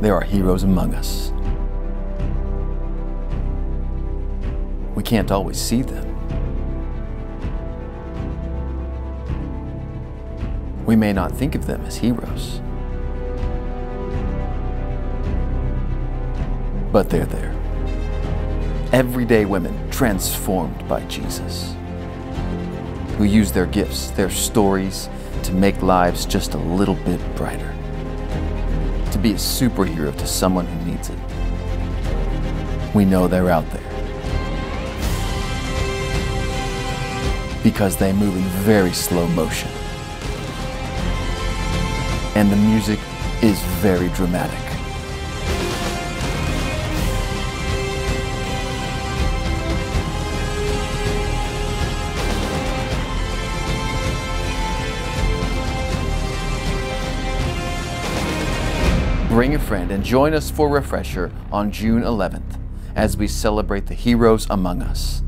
there are heroes among us. We can't always see them. We may not think of them as heroes. But they're there. Everyday women transformed by Jesus, who use their gifts, their stories, to make lives just a little bit brighter. Be a superhero to someone who needs it. We know they're out there. Because they move in very slow motion. And the music is very dramatic. Bring a friend and join us for Refresher on June 11th as we celebrate the heroes among us.